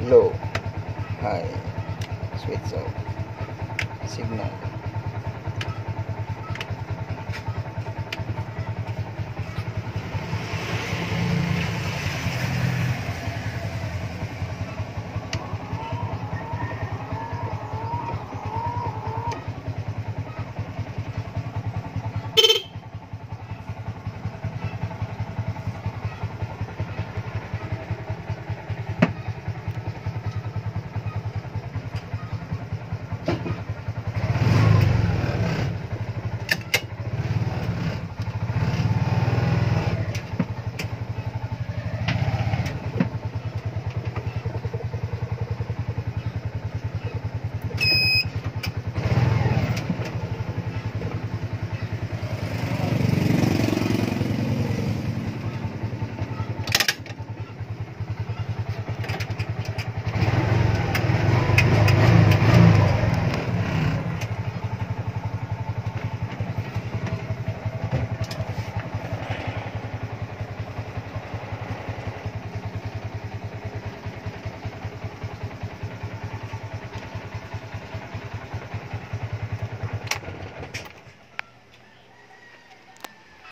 low high sweet sound signal.